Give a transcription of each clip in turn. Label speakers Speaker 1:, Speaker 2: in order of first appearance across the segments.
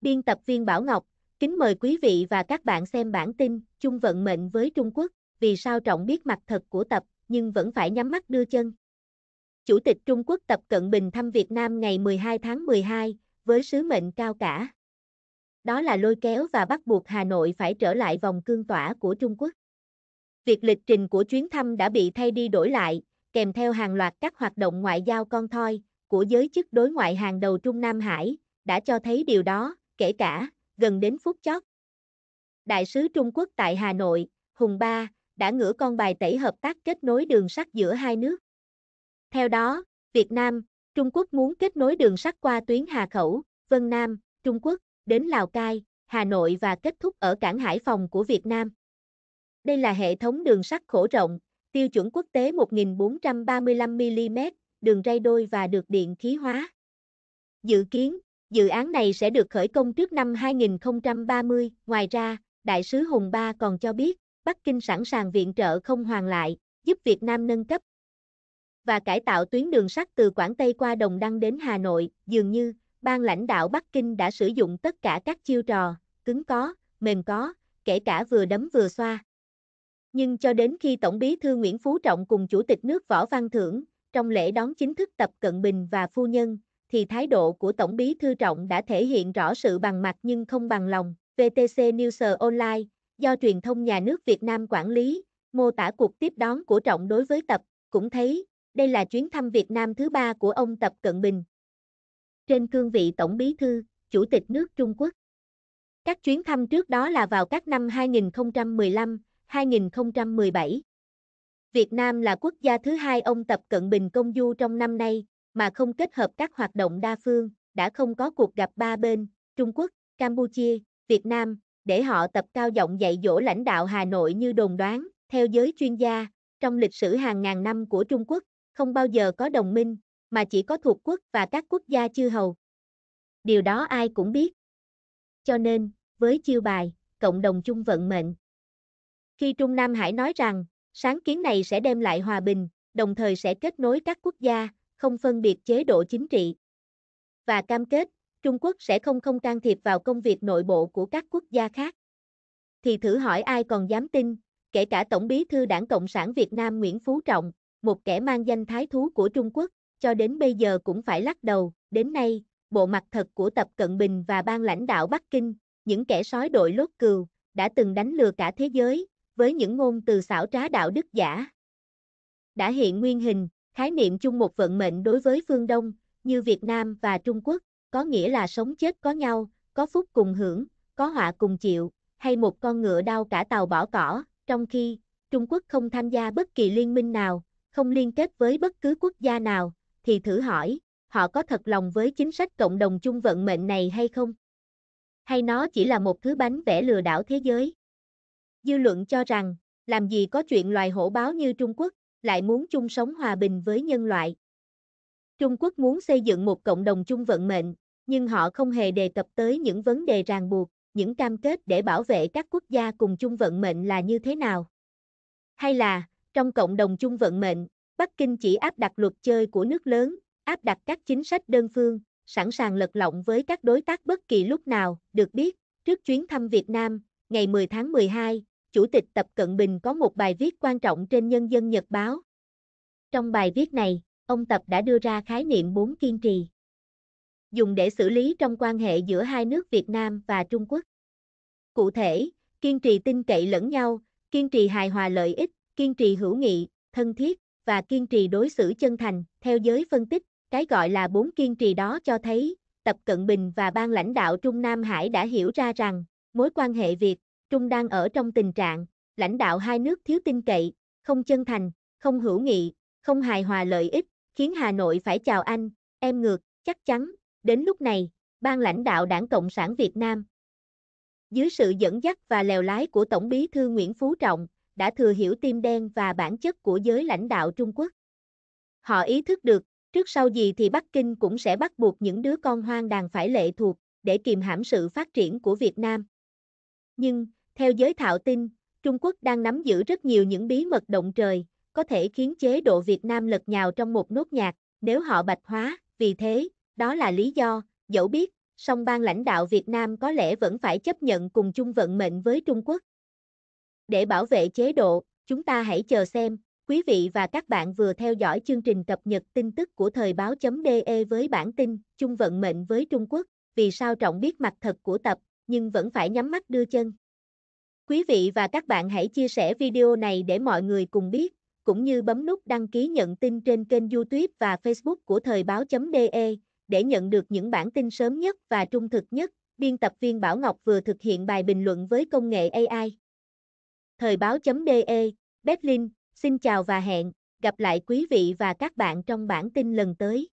Speaker 1: Biên tập viên Bảo Ngọc, kính mời quý vị và các bạn xem bản tin chung vận mệnh với Trung Quốc, vì sao trọng biết mặt thật của tập, nhưng vẫn phải nhắm mắt đưa chân. Chủ tịch Trung Quốc Tập Cận Bình thăm Việt Nam ngày 12 tháng 12, với sứ mệnh cao cả. Đó là lôi kéo và bắt buộc Hà Nội phải trở lại vòng cương tỏa của Trung Quốc. Việc lịch trình của chuyến thăm đã bị thay đi đổi lại, kèm theo hàng loạt các hoạt động ngoại giao con thoi của giới chức đối ngoại hàng đầu Trung Nam Hải, đã cho thấy điều đó, kể cả, gần đến phút chót. Đại sứ Trung Quốc tại Hà Nội, Hùng Ba, đã ngửa con bài tẩy hợp tác kết nối đường sắt giữa hai nước. Theo đó, Việt Nam, Trung Quốc muốn kết nối đường sắt qua tuyến Hà Khẩu, Vân Nam, Trung Quốc, đến Lào Cai, Hà Nội và kết thúc ở cảng Hải Phòng của Việt Nam. Đây là hệ thống đường sắt khổ rộng, tiêu chuẩn quốc tế 1435mm, đường ray đôi và được điện khí hóa. Dự kiến, dự án này sẽ được khởi công trước năm 2030. Ngoài ra, Đại sứ Hùng Ba còn cho biết, Bắc Kinh sẵn sàng viện trợ không hoàn lại, giúp Việt Nam nâng cấp và cải tạo tuyến đường sắt từ Quảng Tây qua Đồng Đăng đến Hà Nội, dường như, ban lãnh đạo Bắc Kinh đã sử dụng tất cả các chiêu trò, cứng có, mềm có, kể cả vừa đấm vừa xoa. Nhưng cho đến khi Tổng bí thư Nguyễn Phú Trọng cùng Chủ tịch nước Võ Văn Thưởng, trong lễ đón chính thức Tập Cận Bình và phu nhân, thì thái độ của Tổng bí thư Trọng đã thể hiện rõ sự bằng mặt nhưng không bằng lòng. VTC News Online, do truyền thông nhà nước Việt Nam quản lý, mô tả cuộc tiếp đón của Trọng đối với Tập, cũng thấy, đây là chuyến thăm Việt Nam thứ ba của ông Tập Cận Bình. Trên cương vị Tổng bí thư, Chủ tịch nước Trung Quốc. Các chuyến thăm trước đó là vào các năm 2015, 2017. Việt Nam là quốc gia thứ hai ông Tập Cận Bình công du trong năm nay, mà không kết hợp các hoạt động đa phương, đã không có cuộc gặp ba bên, Trung Quốc, Campuchia, Việt Nam, để họ tập cao giọng dạy dỗ lãnh đạo Hà Nội như đồn đoán, theo giới chuyên gia, trong lịch sử hàng ngàn năm của Trung Quốc, không bao giờ có đồng minh, mà chỉ có thuộc quốc và các quốc gia chư hầu. Điều đó ai cũng biết. Cho nên, với chiêu bài, cộng đồng chung vận mệnh. Khi Trung Nam Hải nói rằng, sáng kiến này sẽ đem lại hòa bình, đồng thời sẽ kết nối các quốc gia, không phân biệt chế độ chính trị. Và cam kết, Trung Quốc sẽ không không can thiệp vào công việc nội bộ của các quốc gia khác. Thì thử hỏi ai còn dám tin, kể cả Tổng bí thư Đảng Cộng sản Việt Nam Nguyễn Phú Trọng, một kẻ mang danh thái thú của Trung Quốc, cho đến bây giờ cũng phải lắc đầu, đến nay, bộ mặt thật của Tập Cận Bình và ban lãnh đạo Bắc Kinh, những kẻ sói đội lốt cừu, đã từng đánh lừa cả thế giới, với những ngôn từ xảo trá đạo đức giả. Đã hiện nguyên hình, khái niệm chung một vận mệnh đối với phương Đông, như Việt Nam và Trung Quốc, có nghĩa là sống chết có nhau, có phúc cùng hưởng, có họa cùng chịu, hay một con ngựa đau cả tàu bỏ cỏ, trong khi, Trung Quốc không tham gia bất kỳ liên minh nào, không liên kết với bất cứ quốc gia nào, thì thử hỏi, họ có thật lòng với chính sách cộng đồng chung vận mệnh này hay không? Hay nó chỉ là một thứ bánh vẽ lừa đảo thế giới? Dư luận cho rằng, làm gì có chuyện loài hổ báo như Trung Quốc, lại muốn chung sống hòa bình với nhân loại. Trung Quốc muốn xây dựng một cộng đồng chung vận mệnh, nhưng họ không hề đề cập tới những vấn đề ràng buộc, những cam kết để bảo vệ các quốc gia cùng chung vận mệnh là như thế nào. Hay là, trong cộng đồng chung vận mệnh, Bắc Kinh chỉ áp đặt luật chơi của nước lớn, áp đặt các chính sách đơn phương, sẵn sàng lật lọng với các đối tác bất kỳ lúc nào, được biết, trước chuyến thăm Việt Nam, ngày 10 tháng 12, Chủ tịch Tập Cận Bình có một bài viết quan trọng trên Nhân dân Nhật Báo. Trong bài viết này, ông Tập đã đưa ra khái niệm bốn kiên trì. Dùng để xử lý trong quan hệ giữa hai nước Việt Nam và Trung Quốc. Cụ thể, kiên trì tin cậy lẫn nhau, kiên trì hài hòa lợi ích, kiên trì hữu nghị, thân thiết, và kiên trì đối xử chân thành, theo giới phân tích, cái gọi là bốn kiên trì đó cho thấy, Tập Cận Bình và ban lãnh đạo Trung Nam Hải đã hiểu ra rằng, mối quan hệ Việt, Trung đang ở trong tình trạng, lãnh đạo hai nước thiếu tin cậy, không chân thành, không hữu nghị, không hài hòa lợi ích, khiến Hà Nội phải chào anh, em ngược, chắc chắn, đến lúc này, ban lãnh đạo Đảng Cộng sản Việt Nam, dưới sự dẫn dắt và lèo lái của Tổng bí thư Nguyễn Phú Trọng, đã thừa hiểu tim đen và bản chất của giới lãnh đạo Trung Quốc. Họ ý thức được, trước sau gì thì Bắc Kinh cũng sẽ bắt buộc những đứa con hoang đàn phải lệ thuộc, để kìm hãm sự phát triển của Việt Nam. Nhưng, theo giới thạo tin, Trung Quốc đang nắm giữ rất nhiều những bí mật động trời, có thể khiến chế độ Việt Nam lật nhào trong một nốt nhạc, nếu họ bạch hóa, vì thế, đó là lý do, dẫu biết, song ban lãnh đạo Việt Nam có lẽ vẫn phải chấp nhận cùng chung vận mệnh với Trung Quốc. Để bảo vệ chế độ, chúng ta hãy chờ xem. Quý vị và các bạn vừa theo dõi chương trình cập nhật tin tức của thời báo.de với bản tin chung vận mệnh với Trung Quốc, vì sao trọng biết mặt thật của tập, nhưng vẫn phải nhắm mắt đưa chân. Quý vị và các bạn hãy chia sẻ video này để mọi người cùng biết, cũng như bấm nút đăng ký nhận tin trên kênh YouTube và Facebook của thời báo.de để nhận được những bản tin sớm nhất và trung thực nhất. Biên tập viên Bảo Ngọc vừa thực hiện bài bình luận với công nghệ AI. Thời báo.de, Berlin, xin chào và hẹn gặp lại quý vị và các bạn trong bản tin lần tới.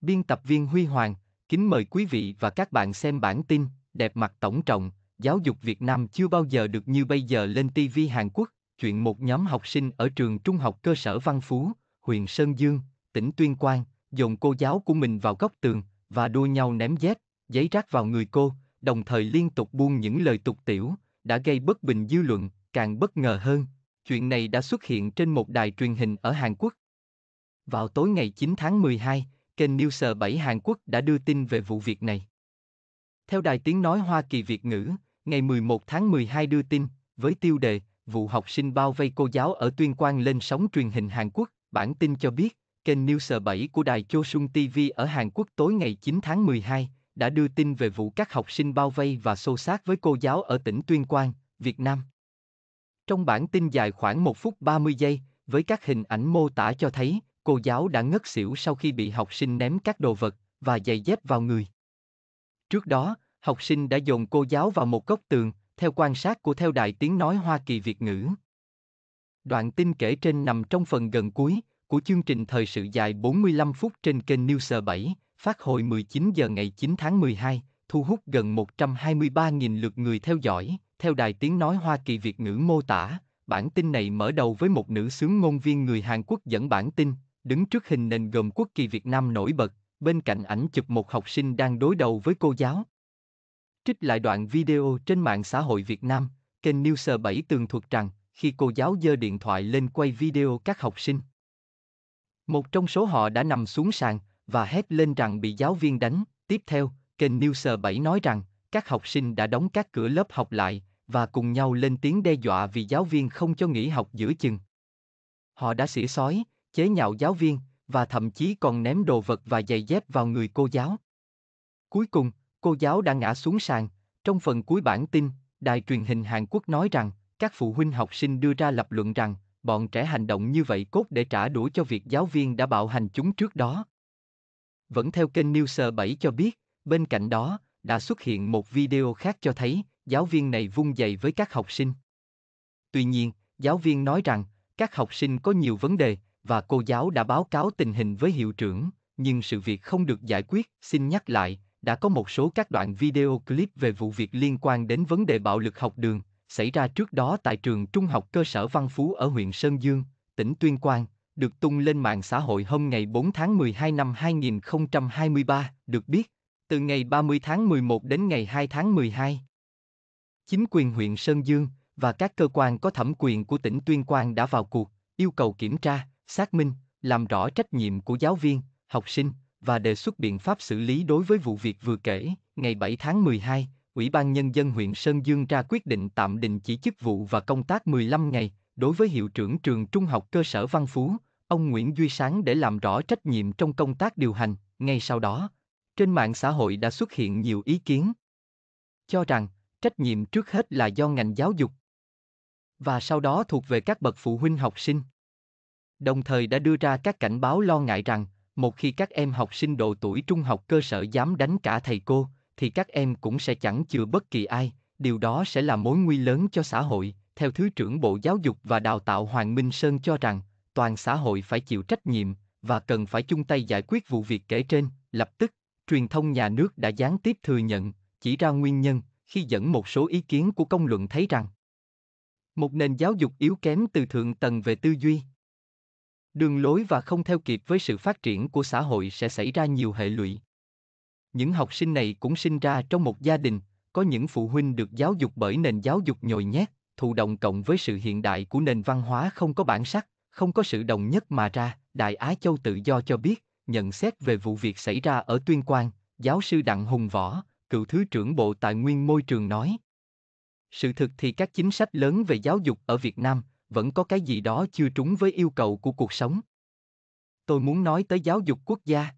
Speaker 2: Biên tập viên Huy Hoàng, kính mời quý vị và các bạn xem bản tin đẹp mặt tổng trọng, giáo dục Việt Nam chưa bao giờ được như bây giờ lên TV Hàn Quốc, chuyện một nhóm học sinh ở trường trung học cơ sở Văn Phú, huyện Sơn Dương, tỉnh Tuyên Quang, dồn cô giáo của mình vào góc tường và đua nhau ném dép, giấy rác vào người cô, đồng thời liên tục buông những lời tục tiểu, đã gây bất bình dư luận, càng bất ngờ hơn, chuyện này đã xuất hiện trên một đài truyền hình ở Hàn Quốc. Vào tối ngày 9 tháng 12, kênh News 7 Hàn Quốc đã đưa tin về vụ việc này. Theo Đài Tiếng Nói Hoa Kỳ Việt ngữ, ngày 11 tháng 12 đưa tin, với tiêu đề, vụ học sinh bao vây cô giáo ở Tuyên Quang lên sóng truyền hình Hàn Quốc, bản tin cho biết, kênh News 7 của đài Chosun TV ở Hàn Quốc tối ngày 9 tháng 12 đã đưa tin về vụ các học sinh bao vây và xô xát với cô giáo ở tỉnh Tuyên Quang, Việt Nam. Trong bản tin dài khoảng 1 phút 30 giây, với các hình ảnh mô tả cho thấy, cô giáo đã ngất xỉu sau khi bị học sinh ném các đồ vật và giày dép vào người. Trước đó, học sinh đã dồn cô giáo vào một góc tường, theo quan sát của theo Đại tiếng nói Hoa Kỳ Việt ngữ. Đoạn tin kể trên nằm trong phần gần cuối của chương trình thời sự dài 45 phút trên kênh News 7, phát hồi 19 giờ ngày 9 tháng 12, thu hút gần 123.000 lượt người theo dõi. Theo đài tiếng nói Hoa Kỳ Việt ngữ mô tả, bản tin này mở đầu với một nữ sướng ngôn viên người Hàn Quốc dẫn bản tin, đứng trước hình nền gồm quốc kỳ Việt Nam nổi bật, bên cạnh ảnh chụp một học sinh đang đối đầu với cô giáo. Trích lại đoạn video trên mạng xã hội Việt Nam, kênh News 7 tường thuật rằng, khi cô giáo giơ điện thoại lên quay video các học sinh. Một trong số họ đã nằm xuống sàn và hét lên rằng bị giáo viên đánh. Tiếp theo, kênh News 7 nói rằng, các học sinh đã đóng các cửa lớp học lại và cùng nhau lên tiếng đe dọa vì giáo viên không cho nghỉ học giữa chừng. Họ đã xỉa sói, chế nhạo giáo viên và thậm chí còn ném đồ vật và giày dép vào người cô giáo. Cuối cùng, cô giáo đã ngã xuống sàn. Trong phần cuối bản tin, đài truyền hình Hàn Quốc nói rằng, các phụ huynh học sinh đưa ra lập luận rằng, bọn trẻ hành động như vậy cốt để trả đũa cho việc giáo viên đã bạo hành chúng trước đó. Vẫn theo kênh News 7 cho biết, bên cạnh đó, đã xuất hiện một video khác cho thấy, giáo viên này vung giày với các học sinh. Tuy nhiên, giáo viên nói rằng, các học sinh có nhiều vấn đề, và cô giáo đã báo cáo tình hình với hiệu trưởng, nhưng sự việc không được giải quyết, xin nhắc lại, đã có một số các đoạn video clip về vụ việc liên quan đến vấn đề bạo lực học đường, xảy ra trước đó tại trường trung học cơ sở Văn Phú ở huyện Sơn Dương, tỉnh Tuyên Quang, được tung lên mạng xã hội hôm ngày 4 tháng 12 năm 2023, được biết, từ ngày 30 tháng 11 đến ngày 2 tháng 12. Chính quyền huyện Sơn Dương và các cơ quan có thẩm quyền của tỉnh Tuyên Quang đã vào cuộc, yêu cầu kiểm tra, xác minh, làm rõ trách nhiệm của giáo viên, học sinh và đề xuất biện pháp xử lý đối với vụ việc vừa kể. Ngày 7 tháng 12, Ủy ban Nhân dân huyện Sơn Dương ra quyết định tạm đình chỉ chức vụ và công tác 15 ngày đối với hiệu trưởng trường trung học cơ sở Văn Phú, ông Nguyễn Duy Sáng để làm rõ trách nhiệm trong công tác điều hành. Ngay sau đó, trên mạng xã hội đã xuất hiện nhiều ý kiến cho rằng trách nhiệm trước hết là do ngành giáo dục và sau đó thuộc về các bậc phụ huynh học sinh đồng thời đã đưa ra các cảnh báo lo ngại rằng, một khi các em học sinh độ tuổi trung học cơ sở dám đánh cả thầy cô, thì các em cũng sẽ chẳng chừa bất kỳ ai. Điều đó sẽ là mối nguy lớn cho xã hội. Theo thứ trưởng bộ giáo dục và đào tạo hoàng minh sơn cho rằng, toàn xã hội phải chịu trách nhiệm và cần phải chung tay giải quyết vụ việc kể trên. Lập tức, truyền thông nhà nước đã gián tiếp thừa nhận, chỉ ra nguyên nhân, khi dẫn một số ý kiến của công luận thấy rằng, một nền giáo dục yếu kém từ thượng tầng về tư duy đường lối và không theo kịp với sự phát triển của xã hội sẽ xảy ra nhiều hệ lụy những học sinh này cũng sinh ra trong một gia đình có những phụ huynh được giáo dục bởi nền giáo dục nhồi nhét thụ động cộng với sự hiện đại của nền văn hóa không có bản sắc không có sự đồng nhất mà ra đại á châu tự do cho biết nhận xét về vụ việc xảy ra ở Tuyên Quang, giáo sư Đặng Hùng Võ, cựu Thứ trưởng Bộ Tài nguyên Môi trường nói. Sự thực thì các chính sách lớn về giáo dục ở Việt Nam vẫn có cái gì đó chưa trúng với yêu cầu của cuộc sống. Tôi muốn nói tới giáo dục quốc gia.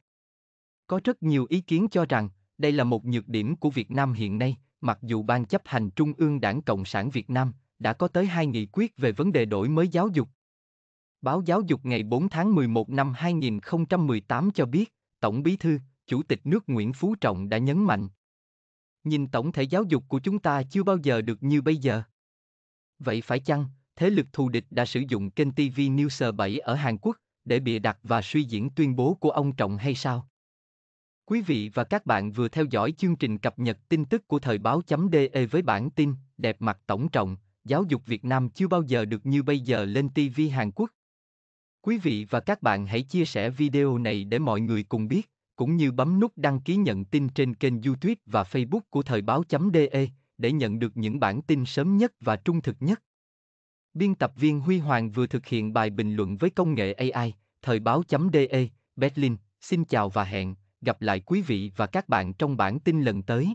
Speaker 2: Có rất nhiều ý kiến cho rằng đây là một nhược điểm của Việt Nam hiện nay, mặc dù Ban chấp hành Trung ương Đảng Cộng sản Việt Nam đã có tới hai nghị quyết về vấn đề đổi mới giáo dục. Báo Giáo dục ngày 4 tháng 11 năm 2018 cho biết, Tổng Bí thư, Chủ tịch nước Nguyễn Phú Trọng đã nhấn mạnh. Nhìn tổng thể giáo dục của chúng ta chưa bao giờ được như bây giờ. Vậy phải chăng, thế lực thù địch đã sử dụng kênh TV News 7 ở Hàn Quốc để bịa đặt và suy diễn tuyên bố của ông Trọng hay sao? Quý vị và các bạn vừa theo dõi chương trình cập nhật tin tức của thời báo chấm DE với bản tin Đẹp mặt tổng trọng, giáo dục Việt Nam chưa bao giờ được như bây giờ lên TV Hàn Quốc. Quý vị và các bạn hãy chia sẻ video này để mọi người cùng biết, cũng như bấm nút đăng ký nhận tin trên kênh YouTube và Facebook của thời Báo DE để nhận được những bản tin sớm nhất và trung thực nhất. Biên tập viên Huy Hoàng vừa thực hiện bài bình luận với công nghệ AI, thời báo.de, Berlin. Xin chào và hẹn gặp lại quý vị và các bạn trong bản tin lần tới.